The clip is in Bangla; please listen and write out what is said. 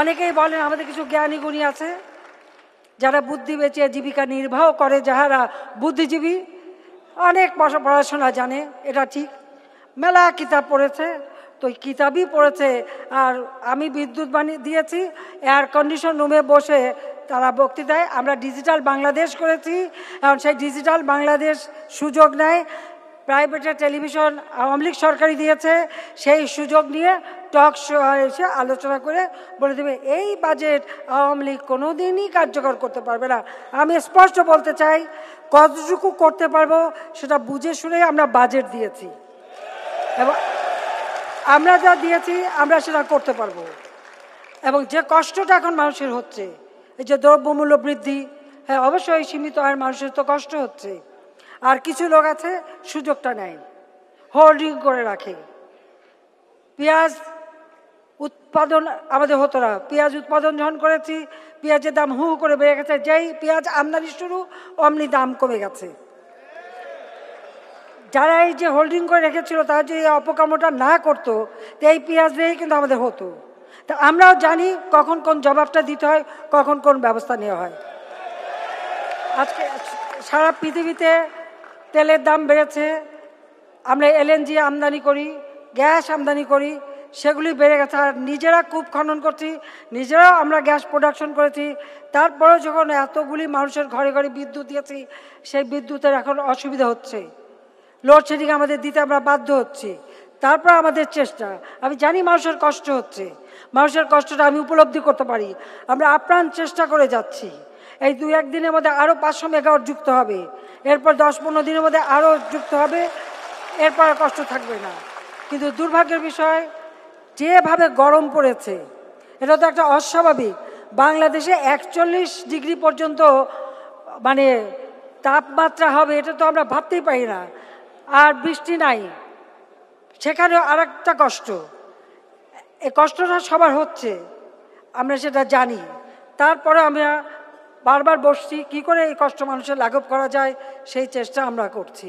অনেকেই বলেন আমাদের কিছু জ্ঞানী গুণী আছে, যারা বুদ্ধি বেঁচে জীবিকা নির্বাহ করে, যাহারা বুদ্ধিজীবী, অনেক পড়াশোনা জানে, এটা ঠিক। মেলা কিতাব পড়েছে, তো কিতাবই পড়েছে, আর আমি বিদ্যুৎ বানিয়ে দিয়েছি এয়ার কন্ডিশন রুমে বসে তারা বক্তৃতায়, আমরা ডিজিটাল বাংলাদেশ করেছি এবং সেই ডিজিটাল বাংলাদেশ সুযোগ নেয় প্রাইভেটের টেলিভিশন আওয়ামী লীগ সরকারি দিয়েছে, সেই সুযোগ নিয়ে টক শো এসে আলোচনা করে বলে দেবে, এই বাজেট আওয়ামী লীগ কোনোদিনই কার্যকর করতে পারবে না। আমি স্পষ্ট বলতে চাই, কতটুকু করতে পারব সেটা বুঝে শুনে আমরা বাজেট দিয়েছি। এবং আমরা যা দিয়েছি, আমরা সেটা করতে পারব। এবং যে কষ্টটা এখন মানুষের হচ্ছে, এই যে দ্রব্যমূল্য বৃদ্ধি হ্যাঁ অবশ্যই সীমিত আয়ের মানুষের তো কষ্ট হচ্ছে। আর কিছু লোক আছে, সুযোগটা নেয়। হোল্ডিং করে রাখে। পেঁয়াজ উৎপাদন আমাদের হতো না। পেঁয়াজ উৎপাদন যখন করেছি, পেঁয়াজের দাম হু করে বেড়ে গেছে। যেই পেঁয়াজ আমদানি শুরু, অমনি দাম কমে গেছে। যারা এই যে হোল্ডিং করে রেখেছিল, তারা যদি এই অপকর্মটা না করতো, তো এই পেঁয়াজ দিয়েই কিন্তু আমাদের হতো। তা আমরাও জানি কখন কোন জবাবটা দিতে হয়, কখন কোন ব্যবস্থা নেওয়া হয়। আজকে সারা পৃথিবীতে তেলের দাম বেড়েছে, আমরা এলএনজি আমদানি করি, গ্যাস আমদানি করি, সেগুলি বেড়ে গেছে। আর নিজেরা কূপ খনন করছি, নিজেরাও আমরা গ্যাস প্রোডাকশন করেছি। তারপরেও যখন এতগুলি মানুষের ঘরে ঘরে বিদ্যুৎ দিয়েছি, সেই বিদ্যুতের এখন অসুবিধা হচ্ছে। লোডশেডিং আমাদের দিতে আমরা বাধ্য হচ্ছি। তারপর আমাদের চেষ্টা। আমি জানি মানুষের কষ্ট হচ্ছে। মানুষের কষ্টটা আমি উপলব্ধি করতে পারি। আমরা আপ্রাণ চেষ্টা করে যাচ্ছি। এই দু একদিনের মধ্যে আরও পাঁচশো মেগাওয়াট যুক্ত হবে। এরপর দশ পনেরো দিনের মধ্যে আরও যুক্ত হবে। এরপর কষ্ট থাকবে না। কিন্তু দুর্ভাগ্যের বিষয়, যেভাবে গরম পড়েছে, এটা তো একটা অস্বাভাবিক। বাংলাদেশে একচল্লিশ ডিগ্রি পর্যন্ত মানে তাপমাত্রা হবে, এটা তো আমরা ভাবতেই পারি না। আর বৃষ্টি নাই। সেখানে আর একটা কষ্ট। এই কষ্টটা সবার হচ্ছে, আমরা সেটা জানি। তারপরে আমরা বারবার বসছি কি করে এই কষ্ট মানুষের লাঘব করা যায়? সেই চেষ্টা আমরা করছি।